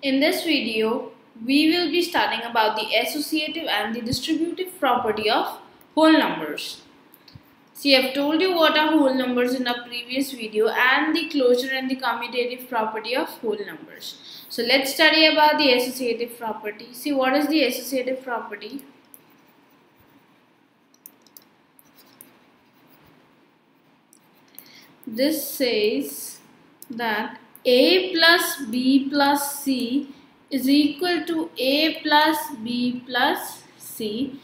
In this video, we will be studying about the associative and the distributive property of whole numbers. See, I've told you what are whole numbers in a previous video and the closure and the commutative property of whole numbers. So let's study about the associative property. See, what is the associative property? This says that a plus b plus c is equal to a plus b plus c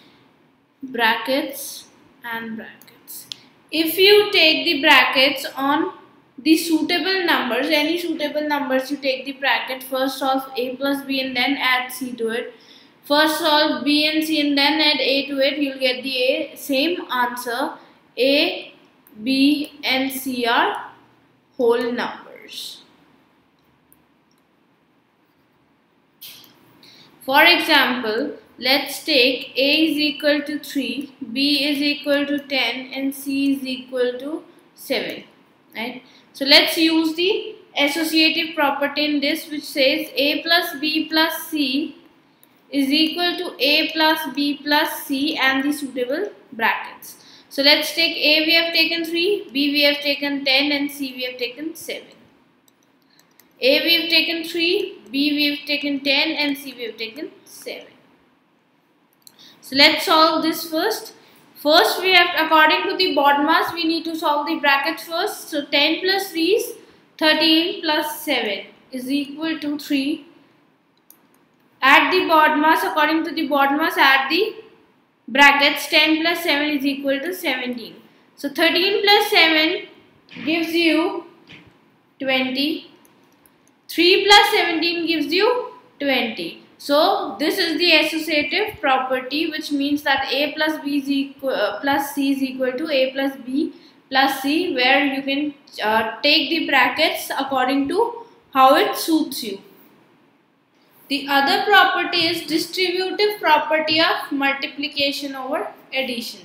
brackets and brackets. If you take the brackets on the suitable numbers, any suitable numbers, you take the bracket, first solve a plus b and then add c to it. First solve b and c and then add a to it, you'll get the a, same answer. a, b and c are whole numbers. For example, let's take a is equal to 3, b is equal to 10 and c is equal to 7. Right? So let's use the associative property in this which says a plus b plus c is equal to a plus b plus c and the suitable brackets. So let's take a we have taken 3, b we have taken 10 and c we have taken 7. A we have taken 3, B we have taken 10 and C we have taken 7. So let's solve this first. First we have according to the BODMAS we need to solve the brackets first. So 10 plus 3 is 13 plus 7 is equal to 3. Add the BODMAS according to the BODMAS add the brackets 10 plus 7 is equal to 17. So 13 plus 7 gives you 20 3 plus 17 gives you 20. So this is the associative property which means that a plus b is uh, plus c is equal to a plus b plus c where you can uh, take the brackets according to how it suits you. The other property is distributive property of multiplication over addition.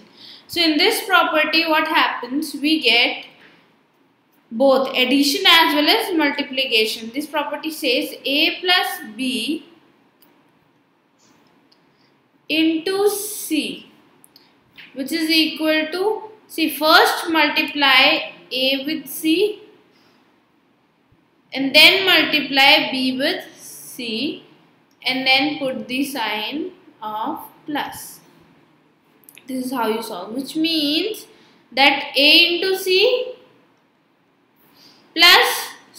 So in this property what happens we get both addition as well as multiplication. This property says a plus b into c which is equal to see first multiply a with c and then multiply b with c and then put the sign of plus. This is how you solve which means that a into c plus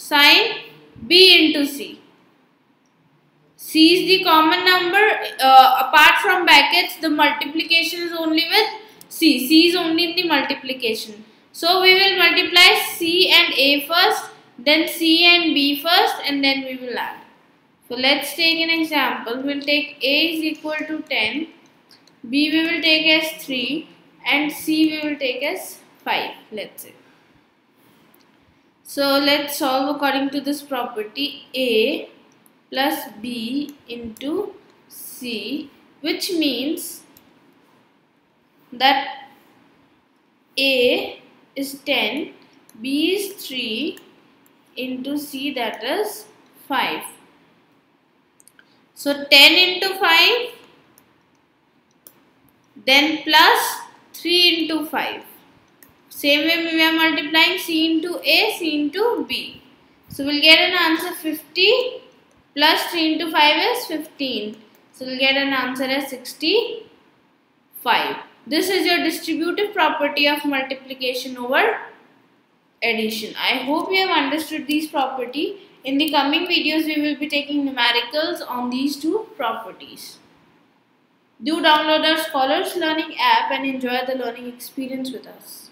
sign b into c. c is the common number uh, apart from brackets the multiplication is only with c. c is only in the multiplication. So we will multiply c and a first then c and b first and then we will add. So let's take an example. We'll take a is equal to 10, b we will take as 3 and c we will take as 5 let's say. So let's solve according to this property A plus B into C which means that A is 10, B is 3 into C that is 5. So 10 into 5 then plus 3 into 5. Same way we are multiplying C into A, C into B. So we'll get an answer 50 plus 3 into 5 is 15. So we'll get an answer as 65. This is your distributive property of multiplication over addition. I hope you have understood these property. In the coming videos, we will be taking numericals on these two properties. Do download our Scholars Learning app and enjoy the learning experience with us.